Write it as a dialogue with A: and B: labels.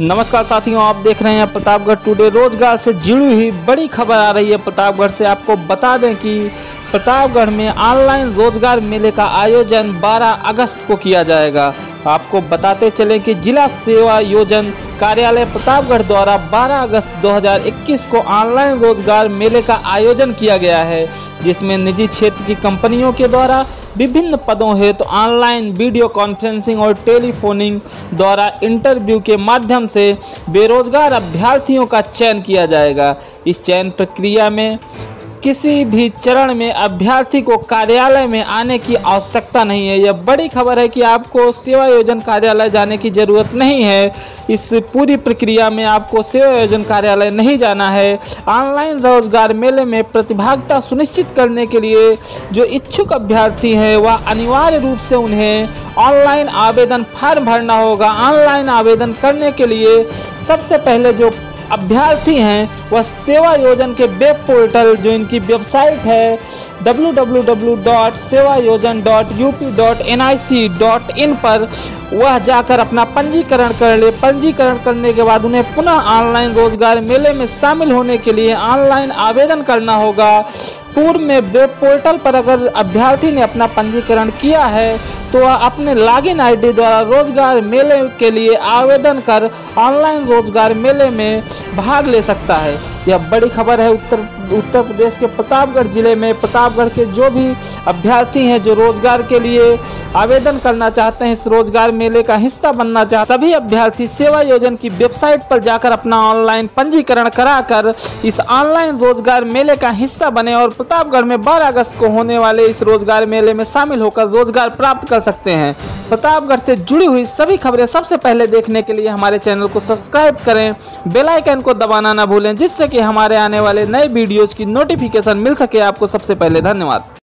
A: नमस्कार साथियों, आप देख रहे हैं प्रतापगढ़ टुडे रोज़गार से जुड़ी हुई बड़ी खबर आ रही है प्रतापगढ़ से। आपको बता दें कि प्रतापगढ़ में ऑनलाइन रोज़गार मेले का आयोजन 12 अगस्त को किया जाएगा। आपको बताते चले कि जिला सेवा योजन कार्यालय प्रतापगढ़ द्वारा 12 अगस्त 2021 को ऑनलाइन रोज़गार मेले का आयोजन किया गया है, जिसमें निजी क्षेत्र की कंपनियों के द्वारा विभिन्न पदों हेतु तो ऑनलाइन वीडियो कॉन्फ्रेंसिंग और टेलीफोनिंग द्वारा इंटरव्यू के माध्यम से बेरोजगार अभ्यर्थियों का चयन किया जाएगा। इस चयन प्रक्रिया में किसी भी चरण में अभ्यर्थी को कार्यालय में आने की आवश्यकता नहीं है। यह बड़ी खबर है कि आपको सेवा योजन कार्यालय जाने की ज़रूरत नहीं है। इस पूरी प्रक्रिया में आपको सेवा योजन कार्यालय नहीं जाना है। ऑनलाइन रोज़गार मेले में प्रतिभागिता सुनिश्चित करने के लिए जो इच्छुक अभ्यर्थी हैं, वह अनिवार्य रूप से उन्हें ऑनलाइन आवेदन फॉर्म भरना होगा। ऑनलाइन आवेदन करने के लिए सबसे पहले जो अभ्यर्थी हैं, वह सेवा योजन के वेब पोर्टल जो इनकी वेबसाइट है, www.sevayojan.up.nic.in पर, वह जाकर अपना पंजीकरण कर ले। पंजीकरण करने के बाद उन्हें पुनः ऑनलाइन रोज़गार मेले में शामिल होने के लिए ऑनलाइन आवेदन करना होगा। पूर्व में वेब पोर्टल पर अगर अभ्यर्थी ने अपना पंजीकरण किया है तो अपने लॉगिन आईडी द्वारा रोज़गार मेले के लिए आवेदन कर ऑनलाइन रोज़गार मेले में भाग ले सकता है। यह बड़ी खबर है उत्तर उत्तर प्रदेश के प्रतापगढ़ ज़िले में, प्रतापगढ़ के जो भी अभ्यर्थी हैं जो रोज़गार के लिए आवेदन करना चाहते हैं, इस रोज़गार मेले का हिस्सा बनना चाहते सभी अभ्यर्थी सेवा योजन की वेबसाइट पर जाकर अपना ऑनलाइन पंजीकरण कराकर इस ऑनलाइन रोज़गार मेले का हिस्सा बने और प्रतापगढ़ में बारह अगस्त को होने वाले इस रोज़गार मेले में शामिल होकर रोज़गार प्राप्त कर सकते हैं। प्रतापगढ़ से जुड़ी हुई सभी खबरें सबसे पहले देखने के लिए हमारे चैनल को सब्सक्राइब करें बेलाइकन को दबाना ना भूलें, जिससे कि हमारे आने वाले नए वीडियोज़ की नोटिफिकेशन मिल सके आपको सबसे पहले। धन्यवाद।